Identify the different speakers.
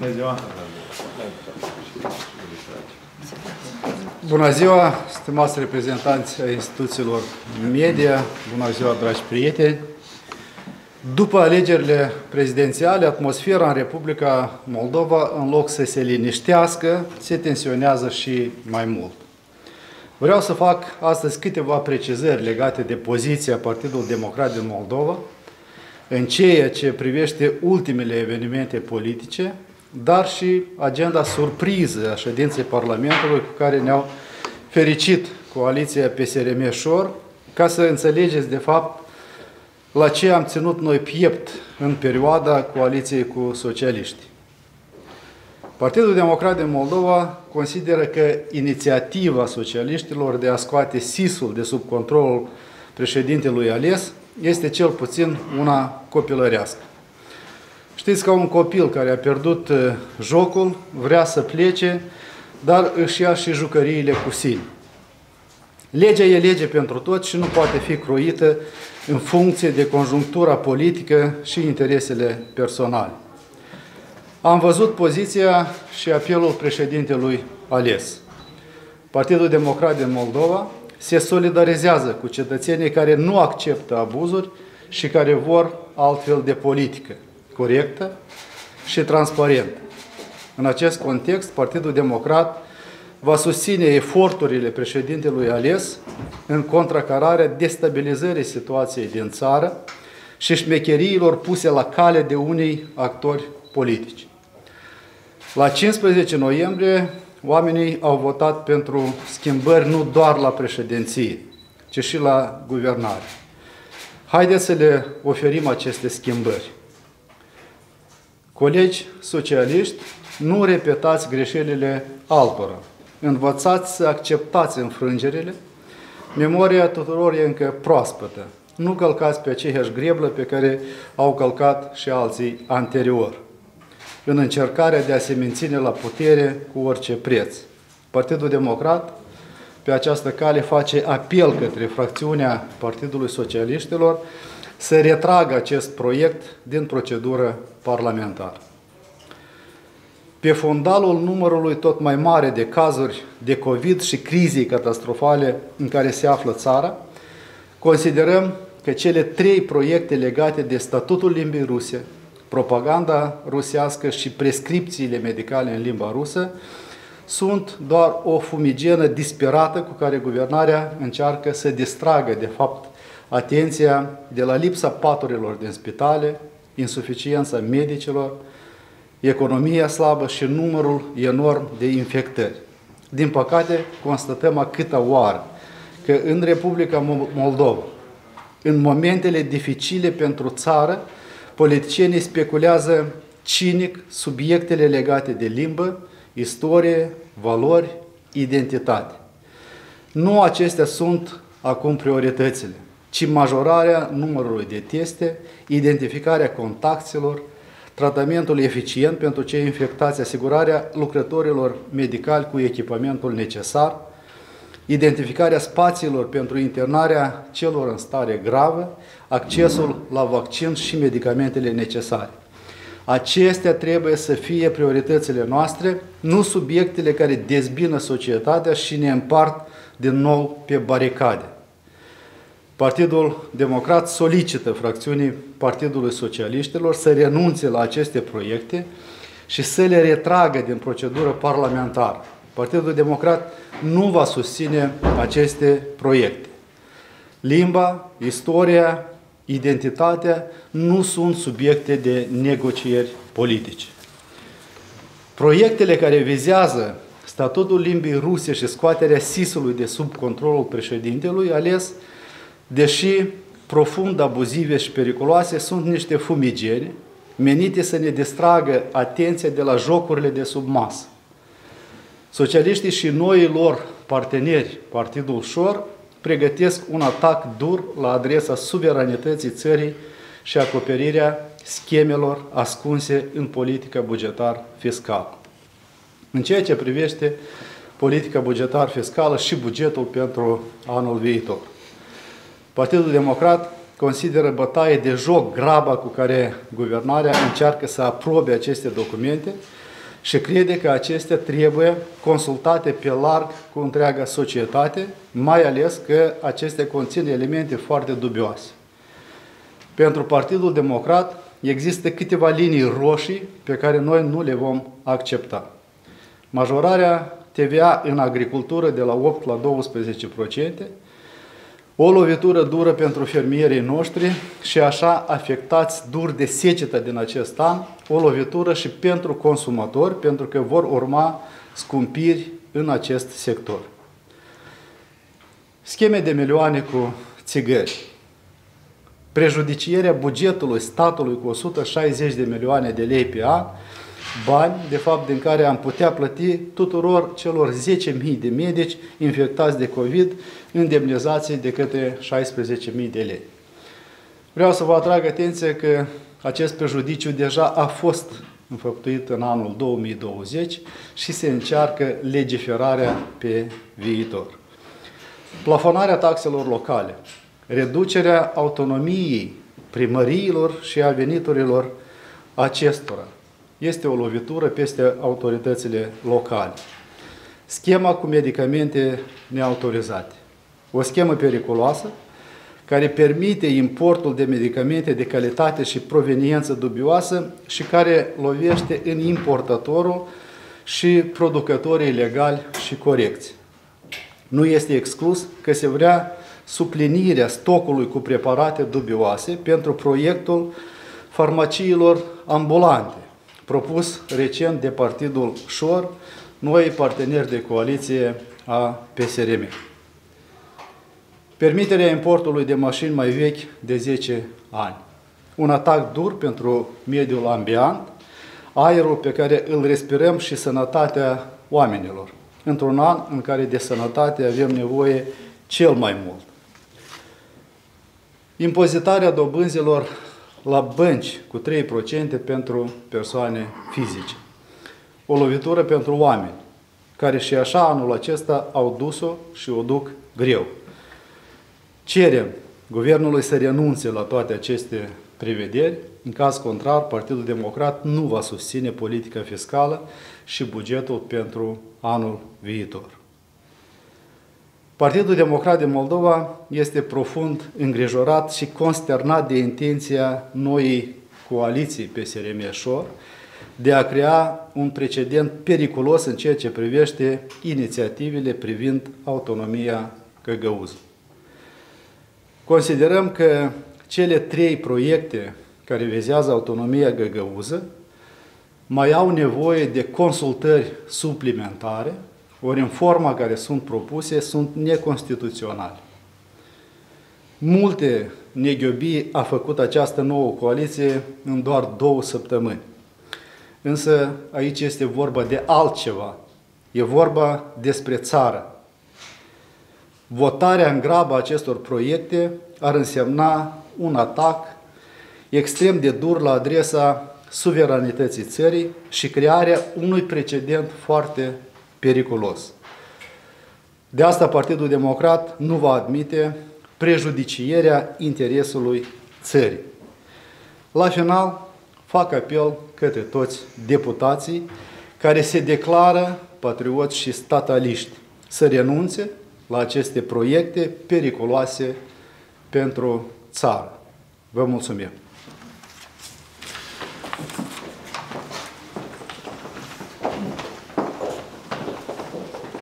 Speaker 1: Bună ziua!
Speaker 2: Bună ziua, stimați reprezentanți ai instituțiilor media, bună ziua, dragi prieteni! După alegerile prezidențiale, atmosfera în Republica Moldova, în loc să se liniștească, se tensionează și mai mult. Vreau să fac astăzi câteva precizări legate de poziția Partidului Democrat din Moldova în ceea ce privește ultimele evenimente politice, dar și agenda surpriză a ședinței Parlamentului cu care ne-au fericit coaliția PSRM-Șor, ca să înțelegeți de fapt la ce am ținut noi piept în perioada coaliției cu socialiști. Partidul Democrat din Moldova consideră că inițiativa socialiștilor de a scoate SIS-ul de sub controlul președintelui ales este cel puțin una copilărească. Știți că un copil care a pierdut uh, jocul vrea să plece, dar își ia și jucăriile cu sine. Legea e lege pentru toți și nu poate fi croită în funcție de conjunctura politică și interesele personale. Am văzut poziția și apelul președintelui ales. Partidul Democrat din Moldova se solidarizează cu cetățenii care nu acceptă abuzuri și care vor altfel de politică corectă și transparentă. În acest context, Partidul Democrat va susține eforturile președintelui ales în contracararea destabilizării situației din țară și șmecheriilor puse la cale de unii actori politici. La 15 noiembrie, oamenii au votat pentru schimbări nu doar la președinție, ci și la guvernare. Haideți să le oferim aceste schimbări. Colegi socialiști, nu repetați greșelile altora. Învățați să acceptați înfrângerile. Memoria tuturor e încă proaspătă. Nu călcați pe aceeași greblă pe care au călcat și alții anterior în încercarea de a se menține la putere cu orice preț. Partidul Democrat pe această cale face apel către fracțiunea Partidului Socialiștilor să retragă acest proiect din procedură parlamentară. Pe fundalul numărului tot mai mare de cazuri de COVID și crizii catastrofale în care se află țara, considerăm că cele trei proiecte legate de statutul limbii ruse, propaganda rusească și prescripțiile medicale în limba rusă sunt doar o fumigenă disperată cu care guvernarea încearcă să distragă, de fapt, atenția de la lipsa paturilor din spitale, insuficiența medicilor, economia slabă și numărul enorm de infectări. Din păcate, constatăm a câta oară că în Republica Moldova, în momentele dificile pentru țară, politicienii speculează cinic subiectele legate de limbă, istorie, valori, identitate. Nu acestea sunt acum prioritățile, ci majorarea numărului de teste, identificarea contactelor, tratamentul eficient pentru cei infectați, asigurarea lucrătorilor medicali cu echipamentul necesar, identificarea spațiilor pentru internarea celor în stare gravă, accesul la vaccin și medicamentele necesare. Acestea trebuie să fie prioritățile noastre, nu subiectele care dezbină societatea și ne împart din nou pe baricade. Partidul Democrat solicită fracțiunii Partidului Socialiștilor să renunțe la aceste proiecte și să le retragă din procedură parlamentară. Partidul Democrat nu va susține aceste proiecte. Limba, istoria, identitatea nu sunt subiecte de negocieri politice. Proiectele care vizează statutul limbii ruse și scoaterea SIS-ului de sub controlul președintelui ales, deși profund abuzive și periculoase, sunt niște fumigeni menite să ne distragă atenția de la jocurile de sub masă. Socialiștii și noii lor parteneri, Partidul Șor, pregătesc un atac dur la adresa suveranității țării și acoperirea schemelor ascunse în politica bugetar-fiscală. În ceea ce privește politica bugetar-fiscală și bugetul pentru anul viitor. Partidul Democrat consideră bătaie de joc graba cu care guvernarea încearcă să aprobe aceste documente și crede că acestea trebuie consultate pe larg cu întreaga societate, mai ales că acestea conțin elemente foarte dubioase. Pentru Partidul Democrat există câteva linii roșii pe care noi nu le vom accepta. Majorarea TVA în agricultură de la 8 la 12%, o lovitură dură pentru fermierii noștri și așa afectați dur de secetă din acest an, o lovitură și pentru consumatori, pentru că vor urma scumpiri în acest sector. Scheme de milioane cu țigări. Prejudicierea bugetului statului cu 160 de milioane de lei pe an, bani, de fapt, din care am putea plăti tuturor celor 10.000 de medici infectați de COVID, indemnizații de către 16.000 de lei. Vreau să vă atrag atenție că acest prejudiciu deja a fost înfăptuit în anul 2020 și se încearcă legiferarea pe viitor. Plafonarea taxelor locale, reducerea autonomiei primăriilor și a veniturilor acestora, este o lovitură peste autoritățile locale. Schema cu medicamente neautorizate. O schemă periculoasă care permite importul de medicamente de calitate și proveniență dubioasă și care lovește în importatorul și producătorii legali și corecți. Nu este exclus că se vrea suplinirea stocului cu preparate dubioase pentru proiectul farmaciilor ambulante, propus recent de Partidul Șor, noi parteneri de coaliție a PSRM. Permiterea importului de mașini mai vechi de 10 ani. Un atac dur pentru mediul ambient, aerul pe care îl respirăm și sănătatea oamenilor. Într-un an în care de sănătate avem nevoie cel mai mult. Impozitarea dobânzilor la bănci cu 3% pentru persoane fizice. O lovitură pentru oameni, care și așa anul acesta au dus-o și o duc greu. Cerem guvernului să renunțe la toate aceste prevederi. În caz contrar, Partidul Democrat nu va susține politica fiscală și bugetul pentru anul viitor. Partidul Democrat din Moldova este profund îngrijorat și consternat de intenția noii coaliții PSRM-Șor de a crea un precedent periculos în ceea ce privește inițiativele privind autonomia Căgăuzului. Considerăm că cele trei proiecte care vizează autonomia găgăuză mai au nevoie de consultări suplimentare, ori în forma care sunt propuse sunt neconstituționale. Multe neghiobii a făcut această nouă coaliție în doar două săptămâni. Însă aici este vorba de altceva. E vorba despre țară. Votarea în grabă acestor proiecte ar însemna un atac extrem de dur la adresa suveranității țării și crearea unui precedent foarte periculos. De asta Partidul Democrat nu va admite prejudicierea interesului țării. La final, fac apel către toți deputații care se declară patrioți și stataliști să renunțe la aceste proiecte periculoase pentru țară. Vă mulțumim!